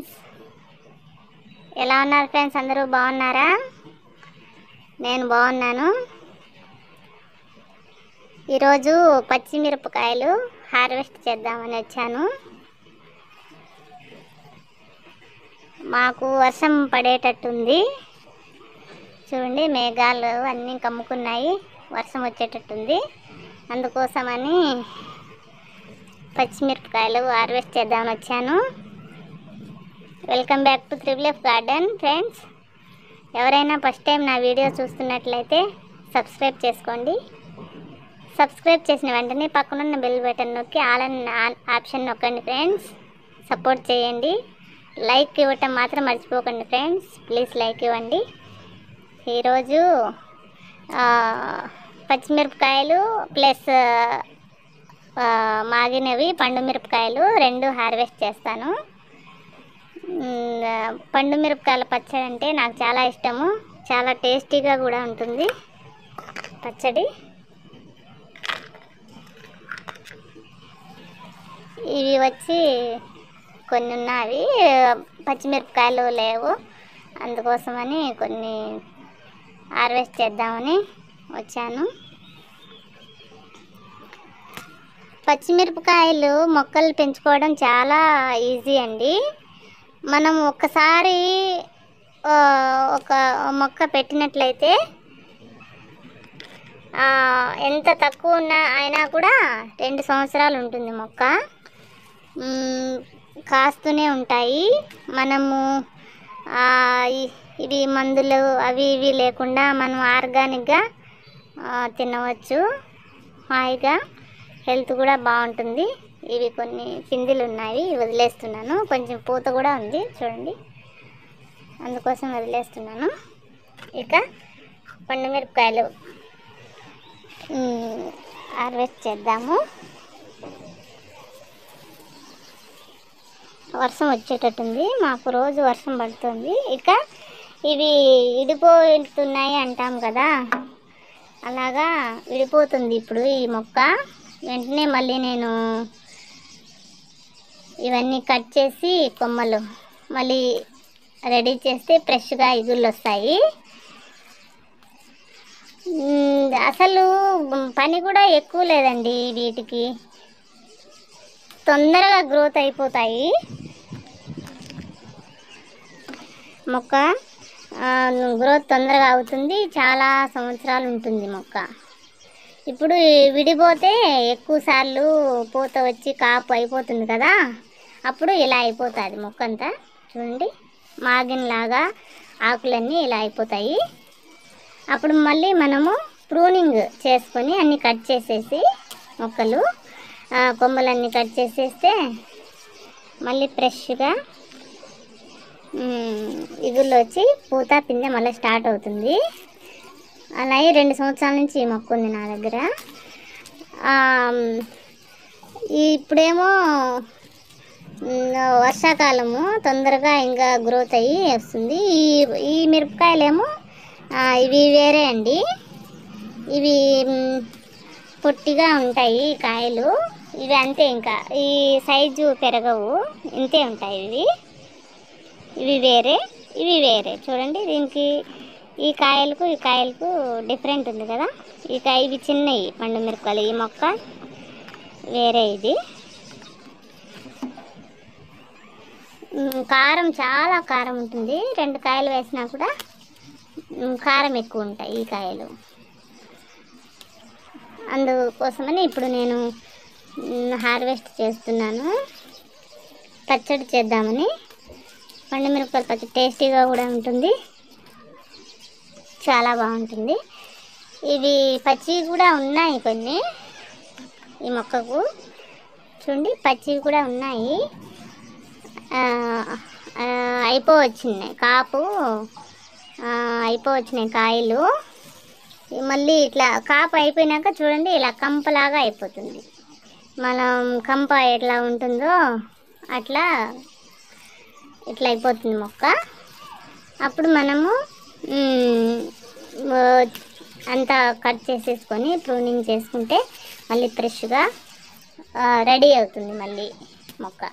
Friends. ఎలా ఉన్నారు friends? అందరూ బాగున్నారా? నేను బాగున్నాను. ఈరోజు పచ్చిమిరపకాయలు హార్వెస్ట్ చేద్దామని వచ్చాను. మాకు వర్షం పడేటట్టుంది. చూడండి మేఘాలు అన్నీ కమ్ముకున్నాయి. వర్షం వచ్చేటట్టుంది. అందుకోసమని పచ్చిమిరపకాయలు హార్వెస్ట్ చేద్దామని వచ్చాను. Welcome back to triple F garden friends. ఎవరైనా ఫస్ట్ టైం నా వీడియో చూస్తున్నట్లయితే సబ్స్క్రైబ్ చేసుకోండి. సబ్స్క్రైబ్ చేసిన వెంటనే పక్కనున్న బెల్ బటన్ నొక్కి ఆల్ ఆప్షన్ నొక్కండి ఫ్రెండ్స్. సపోర్ట్ చేయండి. లైక్ ఇవ్వటం మాత్రం మర్చిపోకండి ఫ్రెండ్స్. ప్లీజ్ లైక్ ఇవ్వండి. ఈరోజు పచ్చిమిరపకాయలు ప్లస్ మాగినవి పండు మిరపకాయలు రెండు హార్వెస్ట్ చేస్తాను. పండు మిరపకాయల పచ్చడి అంటే నాకు చాలా ఇష్టము. చాలా టేస్టీగా కూడా ఉంటుంది పచ్చడి. ఇవి వచ్చి కొన్ని ఉన్నవి పచ్చిమిరపకాయలు లేవు. అందుకోసమని కొన్ని హార్వెస్ట్ చేద్దామని వచ్చాను. పచ్చిమిరపకాయలు మొక్కలు పెంచుకోవడం చాలా ఈజీ అండి. మనం ఒక్కసారి ఒక మొక్క పెట్టినట్లయితే ఎంత తక్కువ ఉన్నా అయినా కూడా రెండు సంవత్సరాలు ఉంటుంది మొక్క. కాస్తూనే ఉంటాయి. మనము ఇవి మందులు అవి ఇవి లేకుండా మనం ఆర్గానిక్గా తినవచ్చు. హాయిగా హెల్త్ కూడా బాగుంటుంది. ఇవి కొన్ని పిందులు ఉన్నాయి వదిలేస్తున్నాను. కొంచెం పూత కూడా ఉంది చూడండి. అందుకోసం వదిలేస్తున్నాను. ఇక పండు మిరపకాయలు హార్వెస్ట్ చేద్దాము. వర్షం వచ్చేటట్టుంది మాకు రోజు వర్షం పడుతుంది. ఇక ఇవి విడిపోతున్నాయి అంటాం కదా. అలాగా విడిపోతుంది ఇప్పుడు ఈ మొక్క. వెంటనే మళ్ళీ నేను ఇవన్నీ కట్ చేసి కొమ్మలు మళ్ళీ రెడీ చేస్తే ఫ్రెష్గా ఇగుళ్ళు వస్తాయి. అసలు పని కూడా ఎక్కువ లేదండి వీటికి. తొందరగా గ్రోత్ అయిపోతాయి. మొక్క గ్రోత్ తొందరగా అవుతుంది. చాలా సంవత్సరాలు ఉంటుంది మొక్క. ఇప్పుడు విడిపోతే ఎక్కువ సార్లు పూత వచ్చి కాపు అయిపోతుంది కదా. అప్పుడు ఇలా అయిపోతుంది మొక్క అంతా చూడండి మాగినలాగా ఆకులన్నీ ఇలా అయిపోతాయి. అప్పుడు మళ్ళీ మనము ప్రూనింగ్ చేసుకొని అన్నీ కట్ చేసేసి మొక్కలు కొమ్మలన్నీ కట్ చేసేస్తే మళ్ళీ ఫ్రెష్గా ఇగుళ్ళు వచ్చి పూత పిందె మళ్ళీ స్టార్ట్ అవుతుంది. అలాగే రెండు సంవత్సరాల నుంచి ఈ మొక్క ఉంది నా దగ్గర. ఇప్పుడేమో వర్షాకాలము తొందరగా ఇంకా గ్రోత్ అయ్యి వస్తుంది. ఈ ఈ మిరపకాయలేమో ఇవి వేరే అండి. ఇవి పొట్టిగా ఉంటాయి కాయలు. ఇవి అంతే ఇంకా. ఈ సైజు పెరగవు. ఇంతే ఉంటాయి ఇవి. ఇవి వేరే ఇవి వేరే. చూడండి దీనికి ఈ కాయలకు ఈ కాయలకు డిఫరెంట్ ఉంది కదా. ఈ కాయ ఇవి చిన్నవి పండు మిరపకాయలు. ఈ మొక్క వేరే ఇది. కారం చాలా కారం ఉంటుంది. రెండు కాయలు వేసినా కూడా కారం ఎక్కువ ఉంటాయి ఈ కాయలు. అందుకోసమని ఇప్పుడు నేను హార్వెస్ట్ చేస్తున్నాను. పచ్చడి చేద్దామని. పండు పచ్చడి టేస్టీగా కూడా ఉంటుంది. చాలా బాగుంటుంది. ఇవి పచ్చివి కూడా ఉన్నాయి కొన్ని. ఈ మొక్కకు. చూడండి పచ్చివి కూడా ఉన్నాయి. అయిపోవచ్చినాయి. కాపు అయిపోవచ్చినాయి కాయలు. మళ్ళీ ఇట్లా కాపు అయిపోయినాక చూడండి ఇలా కంపలాగా అయిపోతుంది. మనం కంప ఎట్లా ఉంటుందో అట్లా ఇట్లా అయిపోతుంది మొక్క. అప్పుడు మనము అంతా కట్ చేసేసుకొని ప్రూనింగ్ చేసుకుంటే మళ్ళీ ఫ్రెష్గా రెడీ అవుతుంది మళ్ళీ మొక్క.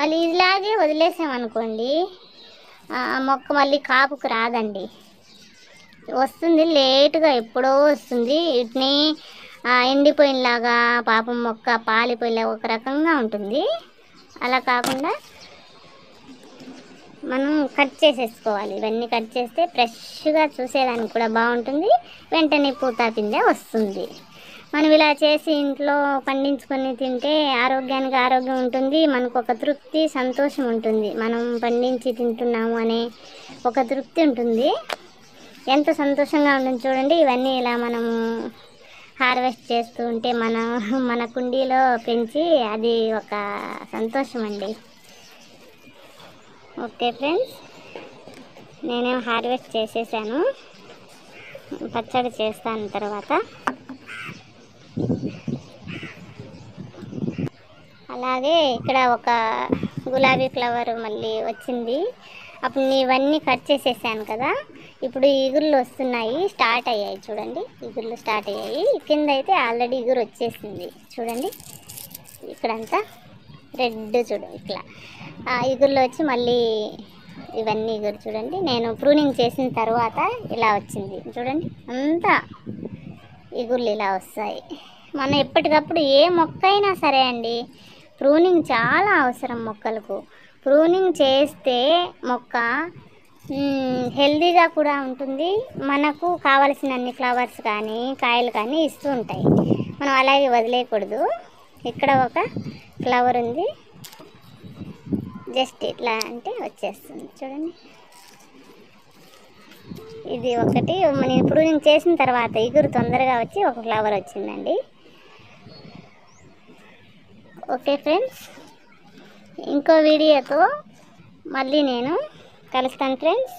మళ్ళీ ఇలాగే వదిలేసామనుకోండి మొక్క మళ్ళీ కాపుకు రాదండి. వస్తుంది లేటుగా ఎప్పుడో వస్తుంది. వీటిని ఎండిపోయినలాగా పాపం మొక్క పాలిపోయినలాగా ఒక రకంగా ఉంటుంది. అలా కాకుండా మనం కట్ చేసేసుకోవాలి. ఇవన్నీ కట్ చేస్తే ఫ్రెష్గా చూసేదానికి కూడా బాగుంటుంది. వెంటనే పూత పిందె వస్తుంది. మనం ఇలా చేసి ఇంట్లో పండించుకొని తింటే ఆరోగ్యానికి ఆరోగ్యం ఉంటుంది మనకు ఒక తృప్తి సంతోషం ఉంటుంది. మనం పండించి తింటున్నాము అనే ఒక తృప్తి ఉంటుంది. ఎంత సంతోషంగా ఉంటుంది చూడండి ఇవన్నీ ఇలా మనము హార్వెస్ట్ చేస్తూ ఉంటే మన మన కుండీలో పెంచి అది ఒక సంతోషం అండి. ఓకే ఫ్రెండ్స్ నేనేం హార్వెస్ట్ చేసేసాను. పచ్చడి చేస్తాను తర్వాత. అలాగే ఇక్కడ ఒక గులాబీ ఫ్లవర్ మళ్ళీ వచ్చింది. అప్పుడు నేను ఇవన్నీ కట్ చేసేసాను కదా. ఇప్పుడు ఈగుళ్ళు వస్తున్నాయి స్టార్ట్ అయ్యాయి చూడండి. ఈగుళ్ళు స్టార్ట్ అయ్యాయి. కింద అయితే ఆల్రెడీ ఈగురు వచ్చేసింది. చూడండి. ఇక్కడంతా రెడ్ చూడు ఇట్లా. ఆ ఇగుర్లు వచ్చి మళ్ళీ ఇవన్నీ ఈగురు చూడండి. నేను ప్రూనింగ్ చేసిన తర్వాత ఇలా వచ్చింది. చూడండి. అంతా ఇగుర్లు ఇలా వస్తాయి. మనం ఎప్పటికప్పుడు ఏ మొక్క అయినా సరే అండి ప్రూనింగ్ చాలా అవసరం మొక్కలకు. ప్రూనింగ్ చేస్తే మొక్క హెల్దీగా కూడా ఉంటుంది. మనకు కావలసిన అన్ని ఫ్లవర్స్ కానీ కాయలు కానీ ఇస్తూ ఉంటాయి. మనం అలాగే వదిలేయకూడదు. ఇక్కడ ఒక ఫ్లవర్ ఉంది. జస్ట్ ఇట్లా అంటే వచ్చేస్తుంది. చూడండి. ఇది ఒకటి. నేను ప్రూనింగ్ చేసిన తర్వాత ఇగురు తొందరగా వచ్చి ఒక ఫ్లవర్ వచ్చిందండి. Okay friends. ఇంకో వీడియోతో మళ్ళీ నేను కలుస్తాను ఫ్రెండ్స్.